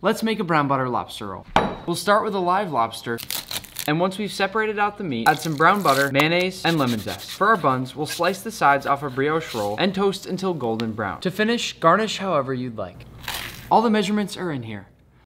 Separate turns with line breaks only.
Let's make a brown butter lobster roll. We'll start with a live lobster, and once we've separated out the meat, add some brown butter, mayonnaise, and lemon zest. For our buns, we'll slice the sides off a brioche roll and toast until golden brown. To finish, garnish however you'd like. All the measurements are in here.